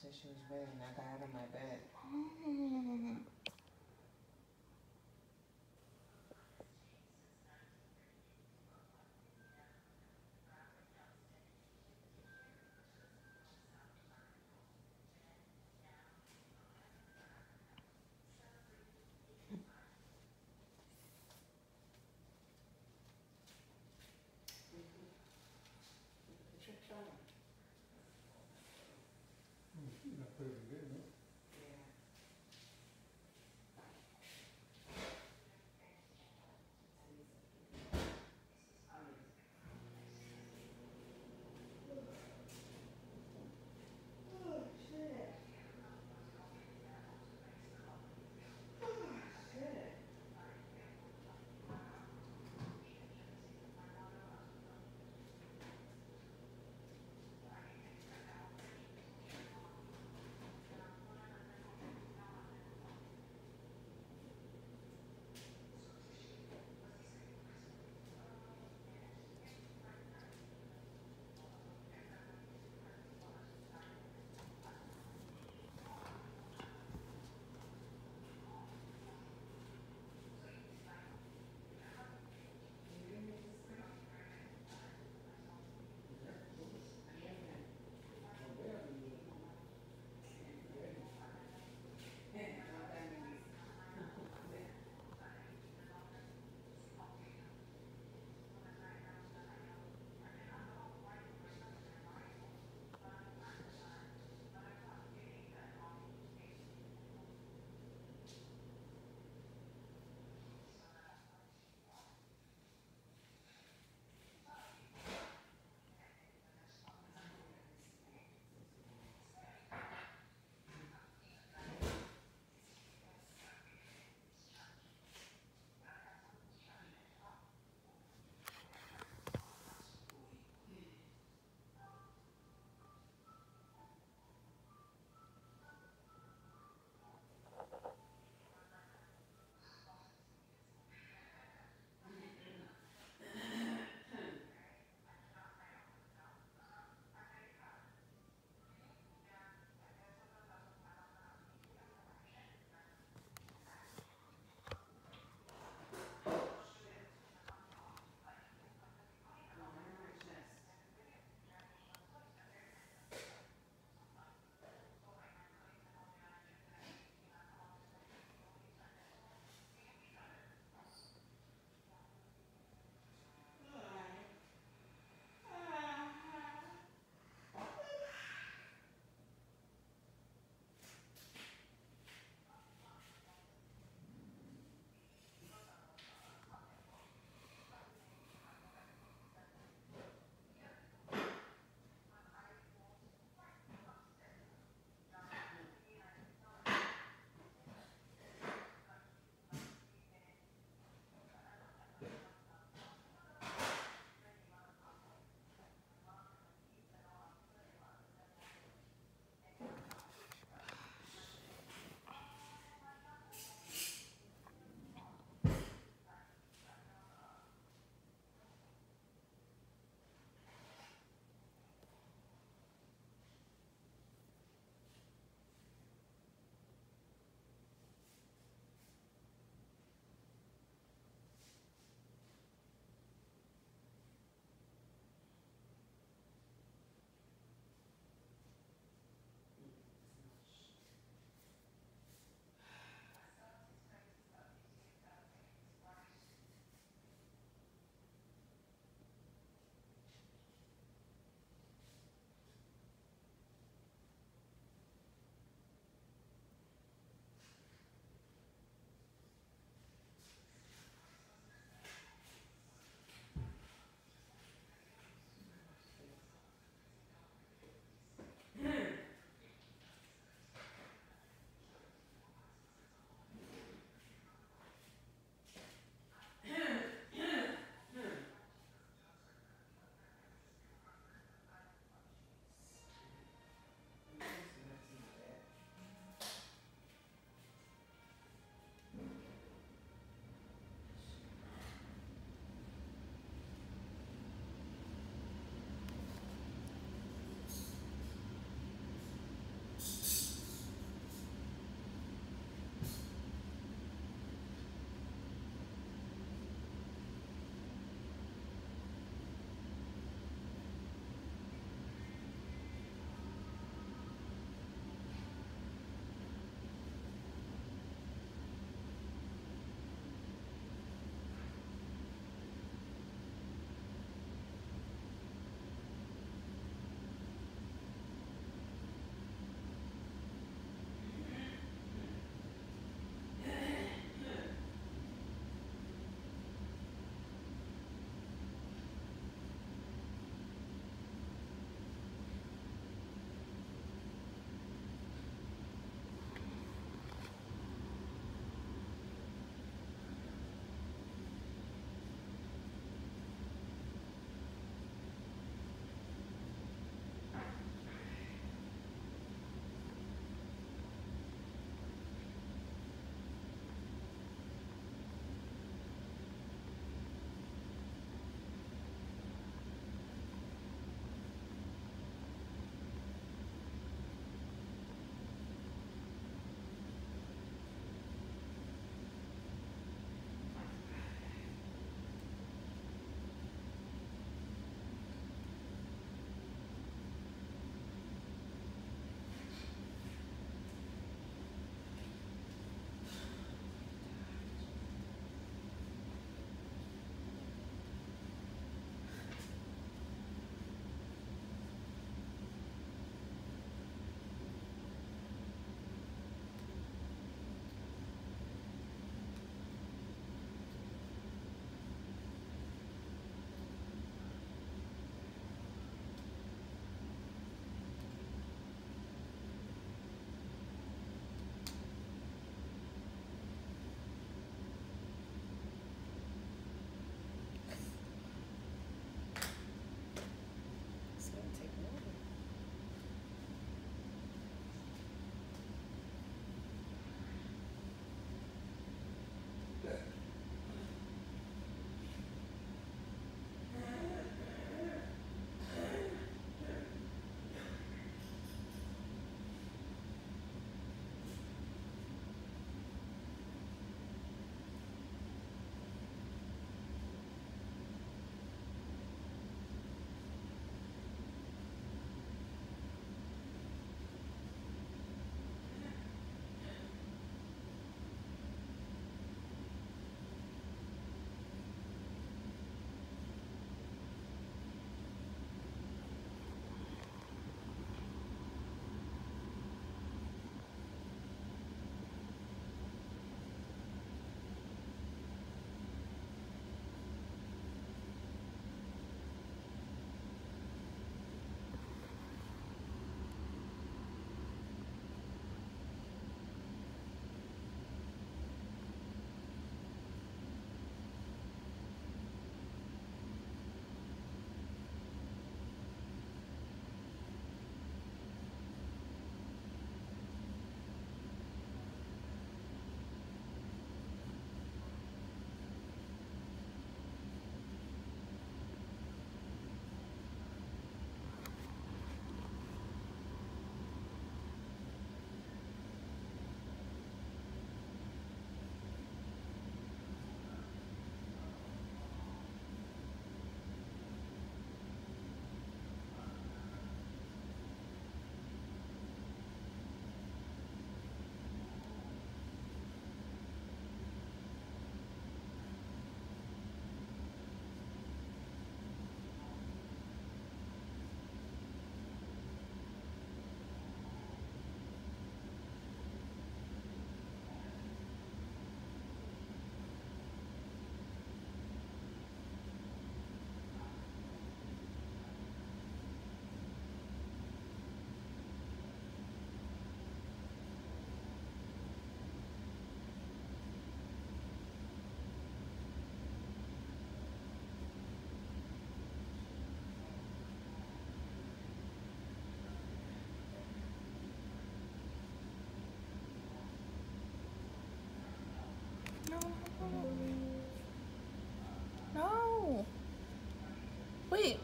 said she was ready and I got out of my bed. Oh. Pretty good, no?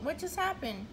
What just happened?